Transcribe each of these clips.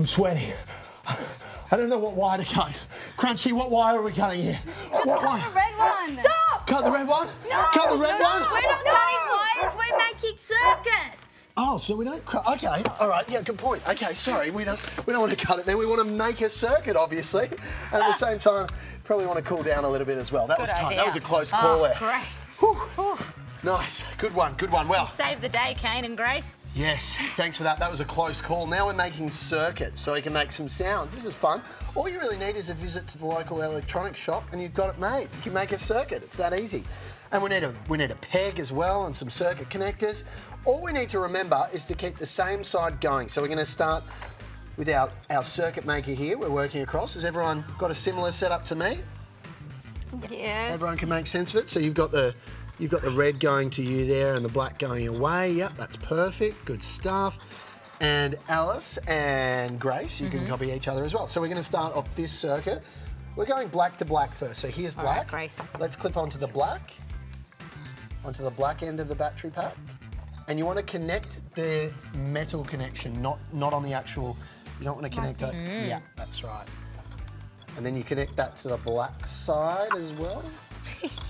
I'm sweating. I don't know what wire to cut. Crunchy, what wire are we cutting here? Just what cut wire? the red one. Stop! Cut the red one? No, cut the red no, one? We're not cutting wires, we're making circuits. Oh, so we don't. Cut. Okay, all right. Yeah, good point. Okay, sorry, we don't. We don't want to cut it. Then we want to make a circuit, obviously, and at the same time, probably want to cool down a little bit as well. That was tight. idea. That was a close call Oh, there. great. Nice. Good one. Good one. Well. Save the day, Kane and Grace. Yes, thanks for that. That was a close call. Now we're making circuits so we can make some sounds. This is fun. All you really need is a visit to the local electronics shop and you've got it made. You can make a circuit. It's that easy. And we need a we need a peg as well and some circuit connectors. All we need to remember is to keep the same side going. So we're going to start with our, our circuit maker here. We're working across. Has everyone got a similar setup to me? Yes. Everyone can make sense of it. So you've got the you've got the red going to you there and the black going away. Yep, that's perfect. Good stuff. And Alice and Grace, you Mm-hmm. can copy each other as well. So we're going to start off this circuit. We're going black to black first. So here's All right, black. Grace. Let's clip onto the black, onto the black end of the battery pack. And you want to connect the metal connection, not not on the actual. You don't want to connect it. Yeah, that's right. And then you connect that to the black side as well.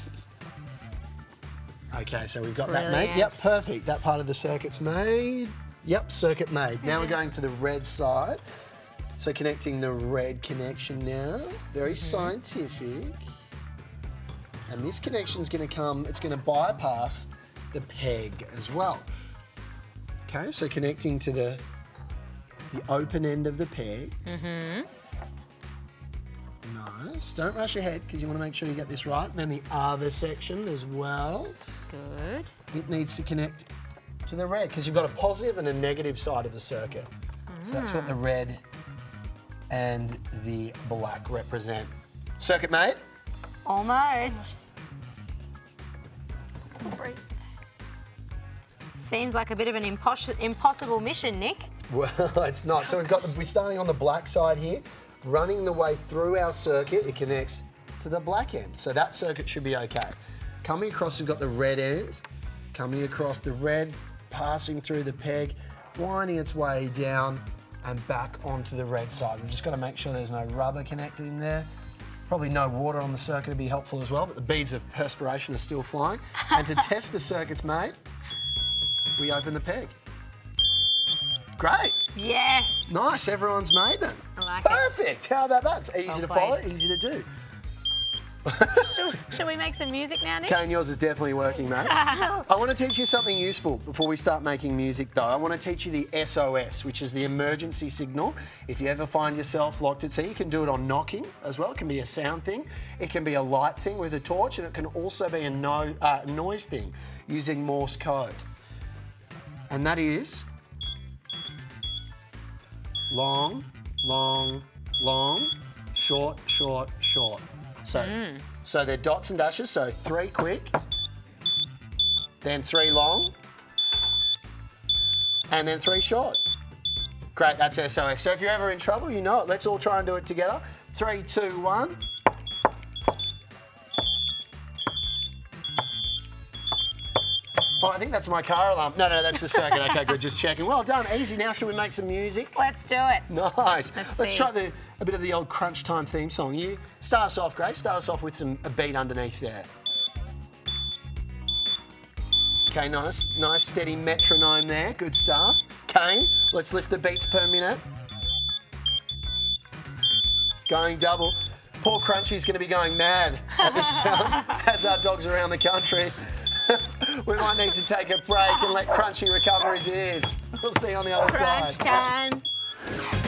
okay, so we've got that made. Yep, perfect. That part of the circuit's made. Yep, circuit made. Now we're going to the red side. So connecting the red connection now. Very scientific. And this connection's going to come, it's going to bypass the peg as well. Okay, so connecting to the the open end of the peg. Mm-hmm. Don't rush ahead because you want to make sure you get this right. And then the other section as well. Good. It needs to connect to the red because you've got a positive and a negative side of the circuit. So that's what the mm. red and the black represent. Circuit made? Almost. Slippery. Seems like a bit of an impos- impossible mission, Nick. Well, it's not. So we've got the, we're starting on the black side here, running the way through our circuit. It connects to the black end. So that circuit should be okay. Coming across, we've got the red end. Coming across the red, passing through the peg, winding its way down and back onto the red side. We've just got to make sure there's no rubber connected in there. Probably no water on the circuit would be helpful as well, but the beads of perspiration are still flying. and to test the circuits made, we open the peg. Great. Yes. Nice, everyone's made them. I like it. Perfect. How about that? It's easy Well to played. follow, easy to do. Shall we make some music now, Nick? Kane, yours is definitely working, mate. I want to teach you something useful before we start making music, though. I want to teach you the SOS, which is the emergency signal. If you ever find yourself locked at sea, you can do it on knocking as well. It can be a sound thing, it can be a light thing with a torch, and it can also be a no, uh, noise thing using Morse code. And that is long, long, long, short, short, short. So, mm. so they're dots and dashes. So three quick, then three long, and then three short. Great, that's SOS. So if you're ever in trouble, you know it. Let's all try and do it together. Three, two, one. Oh, I think that's my car alarm. No, no, that's the circuit. Okay, good. Just checking. Well done. Easy. Now, should we make some music? Let's do it. Nice. Let's Let's try the, a bit of the old crunch time theme song. You start us off, Grace. Start us off with some a beat underneath there. Okay, nice, nice steady metronome there. Good stuff. Kane, let's lift the beats per minute. Going double. Poor Crunchy's going to be going mad at this sound as our dogs around the country. we might need to take a break and let Crunchy recover his ears. We'll see you on the other Crunch side. Crunch time.